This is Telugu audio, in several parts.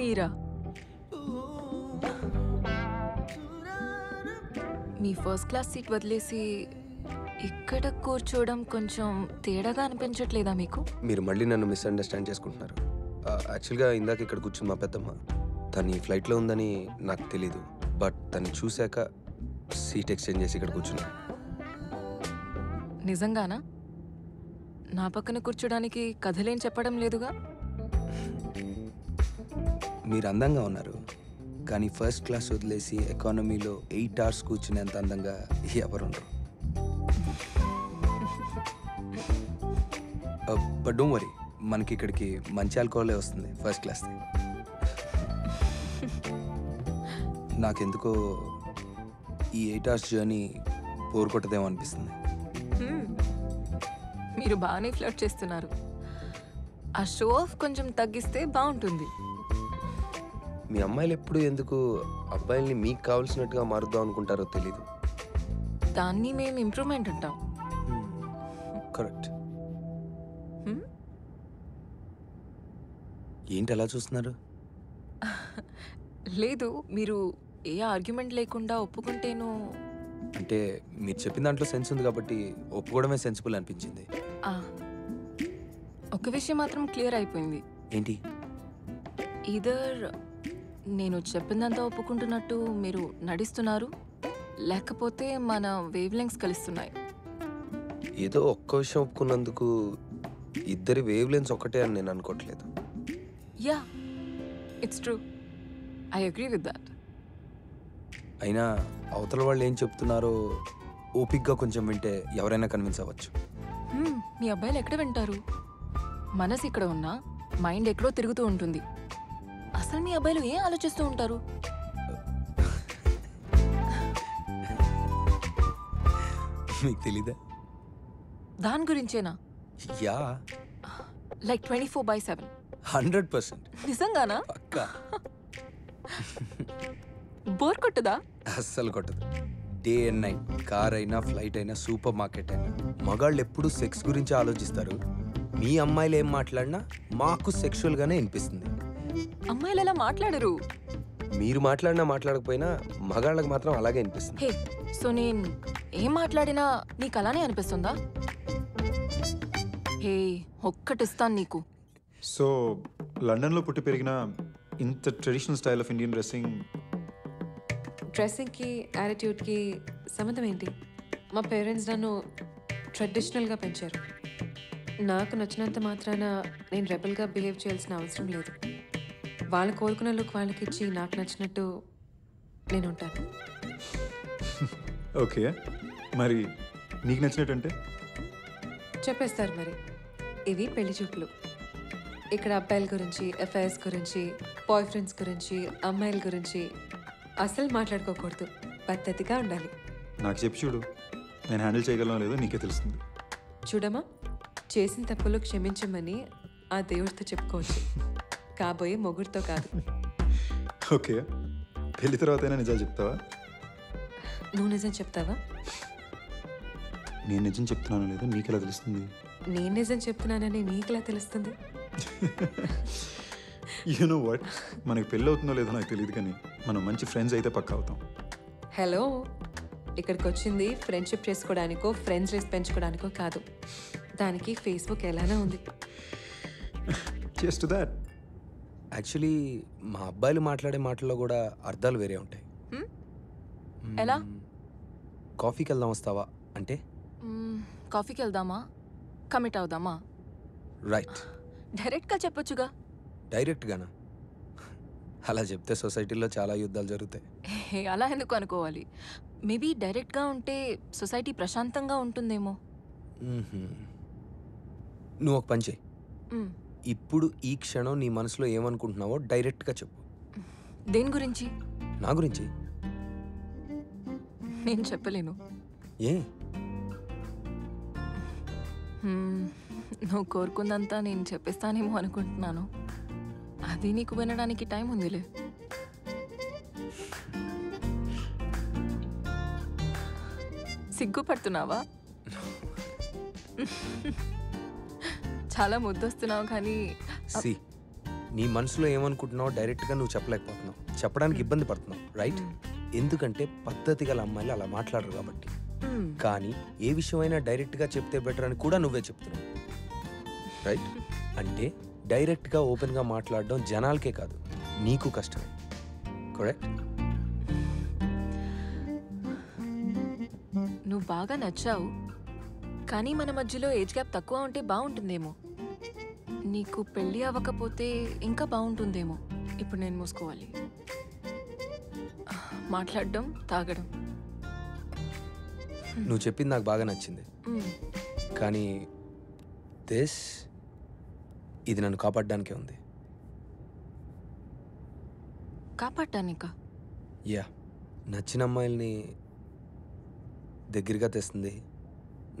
మీరా? మీ ఫస్ట్ క్లాస్ సీట్ వదిలేసి ఇక్కడ కూర్చోవడం కొంచెం తేడాగా అనిపించట్లేదా మీకు? మీరు మళ్ళీ నన్ను మిస్అండర్స్టాండ్ చేసుకుంటున్నారు. యాక్చువల్గా ఇందాక ఇక్కడ కూర్చుని మా పెద్దమ్మ తను ఈ ఫ్లైట్లో ఉందని నాకు తెలీదు. బట్ తను చూశాక సీట్ ఎక్స్చేంజ్ చేసి ఇక్కడ కూర్చున్నాను నిజంగానా? నా పక్కన కూర్చోడానికి కథలేం చెప్పడం లేదుగా? మీరు అందంగా ఉన్నారు. కానీ ఫస్ట్ క్లాస్ వదిలేసి ఎకానమీలో ఎయిట్ అవర్స్ కూర్చునేంత అందంగా ఎవరు ఉండరు బట్ డోంట్ వరీ మనకి ఇక్కడికి మంచి ఆల్కహాలే వస్తుంది ఫస్ట్ క్లాస్ నాకెందుకో ఈ ఎయిట్ అవర్స్ జర్నీ బోర్ కొట్టదేమో అనిపిస్తుంది. హ్మ్. మీరు బాగానే ఫ్లర్ట్ చేస్తున్నారు ఆ షో ఆఫ్ కొంచెం తగ్గిస్తే బాగుంటుంది. మీ అమ్మాయిలు ఎప్పుడు ఎందుకు అబ్బాయిల్ని మీకు కావాల్సినట్టుగా మారుద్దాం అనుకుంటారో తెలీదు. దాన్ని మేము ఇంప్రూవ్మెంట్ అంటాం. కరెక్ట్ హ్మ్? ఏంటి అలా చూస్తున్నారు? లేదు మీరు ఏ ఆర్గ్యుమెంట్ లేకుండా ఒప్పుకుంటేను. అంటే మీరు చెప్పిన దాంట్లో సెన్స్ ఉంది కాబట్టి ఒప్పుకోవడమే సెన్సిబుల్ అనిపించింది. ఆ, ఒక విషయం మాత్రం క్లియర్ అయిపోయింది. ఏంటి? ఈదర్ నేను చెప్పిందంతా ఒప్పుకుంటున్నట్టు మీరు నడిస్తున్నారు. లేకపోతే మన వేవ్ లెంగ్స్ కలుస్తున్నాయి. ఏదో ఒక్క విషయం ఒప్పుకున్నందుకు ఇద్దరి వేవ్ లెన్స్ ఒకటే అని నేను అనుకోవట్లేదు yeah it's true I agree with that అయినా అవతల వాళ్ళు ఏం చెప్తున్నారో ఓపిక్గా కొంచెం వింటే ఎవరైనా కన్విన్స్ అవ్వచ్చు. మీ అబ్బాయిలు ఎక్కడ వింటారు? మనసు ఇక్కడ ఉన్నా మైండ్ ఎక్కడో తిరుగుతూ ఉంటుంది. అసలు మీ అబ్బాయిలు ఏం ఆలోచిస్తూ ఉంటారు? మీకు తెలీదా? దాని గురించేనా? Yeah. Like twenty four by seven hundred percent. నిజంగానా? పక్కా. బోర్ కొట్టదా? అస్సలు కొట్టదు. డే అండ్ నైట్ కార్ అయినా ఫ్లైట్ అయినా సూపర్ మార్కెట్ అయినా మగాళ్ళు ఎప్పుడు సెక్స్ గురించి ఆలోచిస్తారు? మీ అమ్మాయిలు ఏం మాట్లాడినా మాకు సెక్షువల్ గానే వినిపిస్తుంది. అమ్మాయిలు ఎలా మాట్లాడరు. మీరు మాట్లాడినా మాట్లాడకపోయినా మగాళ్ళకి మాత్రం అలాగే అనిపిస్తుంది. హే సో నేను ఏం మాట్లాడినా నీకు అలానే అనిపిస్తుందా? హే ఒక్కటిస్తాను నీకు. సో లండన్లో పుట్టి పెరిగిన ఇంత traditional style of Indian dressing డ్రెస్సింగ్కి యాటిట్యూడ్కి సంబంధం ఏంటి? మా పేరెంట్స్ నన్ను ట్రెడిషనల్గా పెంచారు. నాకు నచ్చినంత మాత్రాన నేను రెబల్గా బిహేవ్ చేయాల్సిన అవసరం లేదు. వాళ్ళు కోరుకున్న లుక్ వాళ్ళకి ఇచ్చి నాకు నచ్చినట్టు నేను ఉంటాను ఓకే. మరి నీకు నచ్చినట్టంటే? చెప్పేస్తారు మరి. ఇవి పెళ్ళి చూపులు. ఇక్కడ అబ్బాయిల గురించి అఫైర్స్ గురించి బాయ్ ఫ్రెండ్స్ గురించి అమ్మాయిల గురించి అస్సలు మాట్లాడుకోకూడదు. పద్ధతిగా ఉండాలి. నాకు చెప్పి చూడు. నేను హ్యాండిల్ చేయగలనో లేదో నీకే తెలుస్తుంది. చూడమా చేసిన తప్పులు క్షమించమని ఆ దేవుడితో చెప్పుకోవచ్చు. కాబోయే మొగుడితో కాదు. ఓకే. పెళ్ళి తర్వాత నిజాలు చెప్తావా? నువ్వు నిజం చెప్తావా? నేను నిజం చెప్తున్నానో లేదో నీకెలా తెలుస్తుంది? నేను నిజం చెప్తున్నానని నీకులా తెలుస్తుంది? యూ నో వాట్ మనకి పెళ్ళి అవుతుందో లేదో నాకు తెలియదు కానీ మనం మంచి ఫ్రెండ్స్ అయితే పక్కా అవుతాం. హలో ఇక్కడికి వచ్చింది ఫ్రెండ్షిప్ చేసుకోవడానికో ఫ్రెండ్స్ లిస్ట్ పెంచుకోవడానికో కాదు. దానికి ఫేస్బుక్ ఎలానే ఉంది. జస్ట్ దాట్ యాక్చువల్లీ మా అబ్బాయిలు మాట్లాడే మాటల్లో కూడా అర్థాలు వేరే ఉంటాయి. హ్మ్? ఎలా? కాఫీకి వెళ్దాం వస్తావా? అంటే? మ్మ్, కాఫీకి వెళ్దామా? కమిట్ అవుదామా? రైట్. డైరెక్ట్గా చెప్పొచ్చుగా. డైరెక్ట్గానా? అలా చెప్తే సొసైటీలో చాలా యుద్ధాలు జరుగుతాయి. అలా ఎందుకు అనుకోవాలి? మేబీ డైరెక్ట్గా ఉంటే సొసైటీ ప్రశాంతంగా ఉంటుందేమో. మ్మ్హ్మ్. నువ్వు ఒక పని చేయి. మ్మ్. ఇప్పుడు ఈ క్షణం నీ మనసులో ఏమనుకుంటున్నావో డైరెక్ట్గా చెప్పు. దేని గురించి? నా గురించి? నేను చెప్పలేను. ఏ? మ్మ్, నువ్వు కోరుకుందంతా నేను చెప్పేస్తానేమో అనుకుంటున్నాను. అది నీకు వినడానికి టైం ఉందిలే. సిగ్గుపడుతున్నావా? చాలా ముద్దొస్తున్నావు కానీ సి నీ మనసులో ఏమనుకుంటున్నావు డైరెక్ట్గా నువ్వు చెప్పలేకపోతున్నావు. చెప్పడానికి ఇబ్బంది పడుతున్నావు రైట్ ఎందుకంటే పద్ధతి గల అమ్మాయిలు అలా మాట్లాడరు కాబట్టి. కానీ ఏ విషయమైనా డైరెక్ట్గా చెప్తే బెటర్ అని కూడా నువ్వే చెప్తున్నావు రైట్ అంటే డైరెక్ట్గా ఓపెన్గా మాట్లాడడం జనాలకే కాదు నీకు కష్టమే కరెక్ట్ నువ్వు బాగా నచ్చావు కానీ మన మధ్యలో ఏజ్ గ్యాప్ తక్కువ ఉంటే బాగుంటుందేమో. నీకు పెళ్ళి అవ్వకపోతే ఇంకా బాగుంటుందేమో. ఇప్పుడు నేను మూసుకోవాలి. మాట్లాడడం తాగడం. నువ్వు చెప్పింది నాకు బాగా నచ్చింది. కానీ దిస్ ఇది నన్ను కాపాడడానికే ఉంది. కాపాడటానికా యా. నచ్చిన అమ్మాయిల్ని దగ్గరగా తెస్తుంది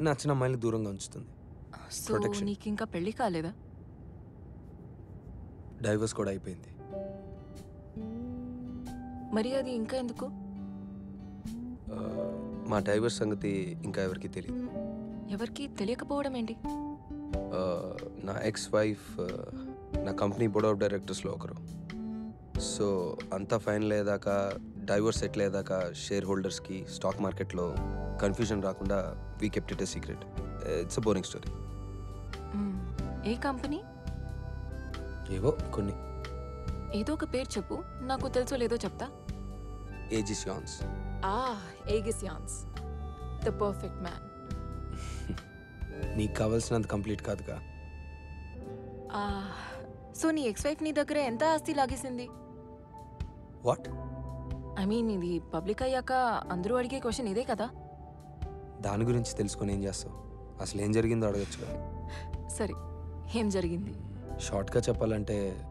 నచ్చిన అమ్మాయిల్ని దూరంగా ఉంచుతుంది. సో. నీకు ఇంకా పెళ్ళి కాలేదా? డైవర్స్ కూడా అయిపోయింది. మరి అది ఇంకా ఎందుకు? ఆ, మా డైవర్స్ సంగతి ఇంకా ఎవరికి తెలియదు ఎవరికి తెలియకపోవడం ఏంటి? ఆ, నా ఎక్స్ వైఫ్ ఆ, నా కంపెనీ బోర్డ్ ఆఫ్ డైరెక్టర్స్లో ఒకరు. సో అంతా ఫైనల్ అయ్యేదాకా డైవర్స్ సెటిల్ అయ్యేదాకా షేర్ హోల్డర్స్కి స్టాక్ మార్కెట్లో కన్ఫ్యూజన్ రాకుండా we kept it a secret it's a boring story hmm. A company ఏవో కొన్ని. ఏదో ఒక పేరు చెప్పు. నాకు తెలుసో లేదో చెప్తా. ఏజిస్ యాన్స్ ఆ ఏగిసియాన్స్ ద పర్ఫెక్ట్ మ్యాన్. నీకు కావాల్సినంత కంప్లీట్ కాదుగా. సో నీ ఎక్స్ వైఫ్ నీ దగ్గర ఎంత ఆస్తి లాగేసింది? వాట్ ఐ మీన్ ఇది పబ్లిక్ అయ్యాక అందరూ అడిగే క్వశ్చన్ ఇదే కదా. దాని గురించి తెలుసుకొని ఏం చేస్తావు? అసలు ఏం జరిగిందో అడగచ్చుగా. సరే ఏం జరిగింది? షార్ట్గా చెప్పాలంటే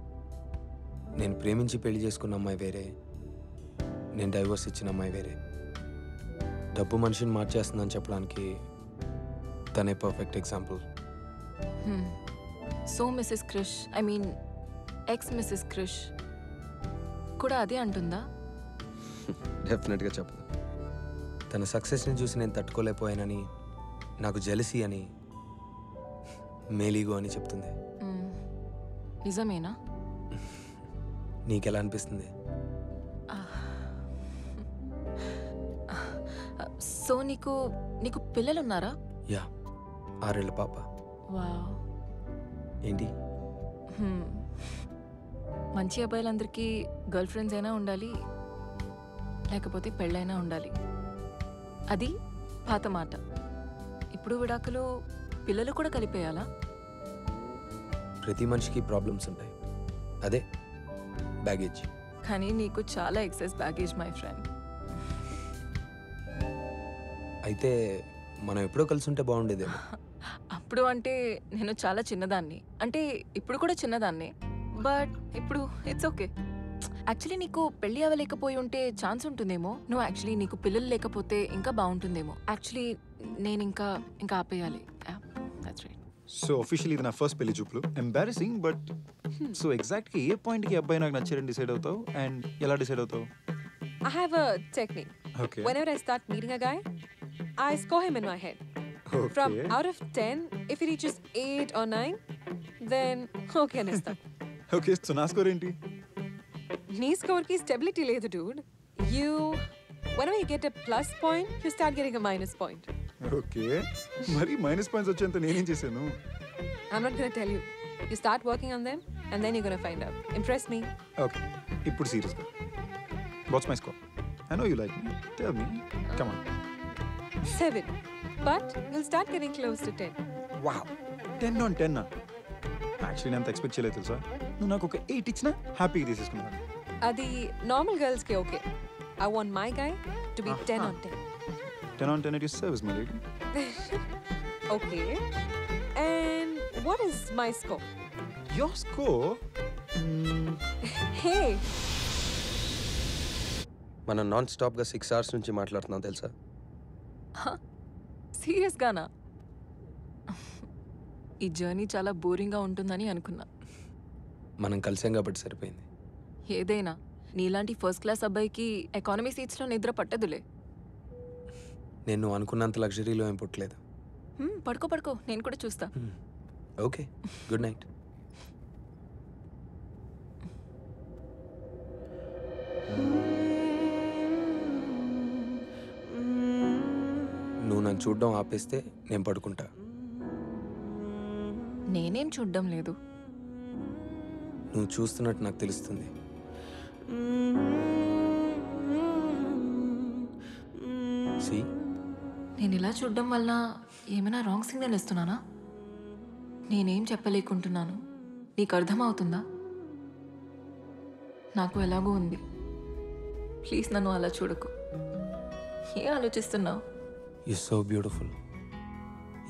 నేను ప్రేమించి పెళ్ళి చేసుకున్న అమ్మాయి వేరే నేను డైవర్స్ ఇచ్చిన అమ్మాయి వేరే. డబ్బు మనిషిని మార్చేస్తుందని చెప్పడానికి తనే perfect example so Mrs Krish I mean ex Mrs Krish కూడా అదే అంటుందా? డెఫినెట్గా చెప్పదు తన సక్సెస్ని చూసి నేను తట్టుకోలేకపోయానని నాకు జెలసీ అని మేలీగో అని చెప్తుంది. నిజమేనా? నీకెలా అనిపిస్తుంది? సో నీకు నీకు పిల్లలున్నారా? యా ఆరేళ్ళ పాప. వావ్. ఏంటి. మంచి అబ్బాయిలందరికీ గర్ల్ ఫ్రెండ్స్ అయినా ఉండాలి లేకపోతే పెళ్ళైనా ఉండాలి. అది పాత మాట. ఇప్పుడు విడాకులు పిల్లలు కూడా కలిపేయాలా? ప్రతి మనిషికి ప్రాబ్లమ్స్ ఉంటాయి. అదే బ్యాగేజ్ కానీ నీకు చాలా ఎక్సెస్ బ్యాగేజ్ మై ఫ్రెండ్ అయితే మనం ఎప్పుడో కలిసి ఉంటే బాగుండేదేమో. అప్పుడు అంటే నేను చాలా చిన్నదాన్ని. అంటే ఇప్పుడు కూడా చిన్నదాన్ని. బట్ ఇప్పుడు ఇట్స్ ఓకే యాక్చువల్లీ నీకు పెళ్ళి అవ్వలేకపోయి ఉంటే ఛాన్స్ ఉంటుందేమో. నువ్వు యాక్చువల్లీ నీకు పిల్లలు లేకపోతే ఇంకా బాగుంటుందేమో. యాక్చువల్లీ నేను ఇంకా ఇంకా ఆపేయాలి. సో అఫీషియల్ ఇది నా ఫస్ట్ పెళ్ళి చూపులు ఎంబారసింగ్ బట్ సో ఎగ్జాక్ట్గా ఏ పాయింట్కి అబ్బాయి నాకు నచ్చారని డిసైడ్ అవుతావు అండ్ ఎలా డిసైడ్ అవుతావు I have a technique. Okay Whenever I start meeting a guy, I score him in my head. From okay out of 10, if he reaches 8 or 9, then okay అనేస్తా ఓకే సో నా స్కోర్ ఏంటి నీ స్కోర్కి స్టెబిలిటీ లేదు dude you whenever you get a plus point, you start getting a minus point. Okay. మరి మైనస్ పాయింట్స్ వచ్చేంత నేనేం చేశాను? I'm not gonna tell you. You start working on them, and then you're gonna find out. Impress me. Okay. ఇప్పుడు సీరియస్గా. What's my score I know you like me tell me come on 7. But you'll start getting close to 10. Wow ten on ten actually నేను ఎక్స్పెక్ట్ చేయలేదు తెలుసా? నువ్వు నాకు ఒక ఎయిట్ ఇచ్చినా హ్యాపీగా తీసేసుకున్నాను. అది నార్మల్ గర్ల్స్కి okay I want my guy to be ten on ten ten on ten it uses service my lady okay and what is my score your score hey మనం నాన్ స్టాప్గా సిక్స్ అవర్స్ నుంచి మాట్లాడుతున్నాం తెలుసా? సీరియస్గానా? ఈ జర్నీ చాలా బోరింగ్గా ఉంటుందని అనుకున్నా. మనం కలిసాం కాబట్టి సరిపోయింది. ఏదైనా. నీలాంటి ఫస్ట్ క్లాస్ అబ్బాయికి ఎకానమీ సీట్స్లో నిద్ర పట్టదులే. నేను అనుకున్నంత లగ్జరీలో ఏం పుట్టలేదు. హ్మ్, పడుకో పడుకో. నేను కూడా చూస్తా. ఓకే. గుడ్ నైట్ నువ్వు నన్ను చూడడం ఆపేస్తే నేను పడుకుంటా. నేనేం చూడ్డం లేదు. నువ్వు చూస్తున్నట్టు నాకు తెలుస్తుంది. సి నేను ఇలా చూడడం వల్ల ఏమైనా రాంగ్ సిగ్నల్ ఇస్తున్నానా? నేనేం చెప్పలేకుంటున్నాను. నీకు అర్థమవుతుందా? నాకు ఎలాగో ఉంది. ప్లీజ్ నన్ను అలా చూడకు. ఏ ఆలోచిస్తున్నావు? యు సో బ్యూటిఫుల్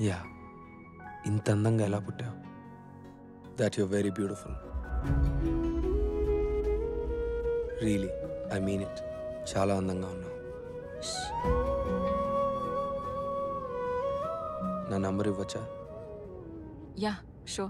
యా ఇంత అందంగా ఎలా పుట్టావు? That you very beautiful really I mean it చాలా అందంగా ఉన్నావు. నా నంబర్ ఇవ్వచ్చా? Yeah show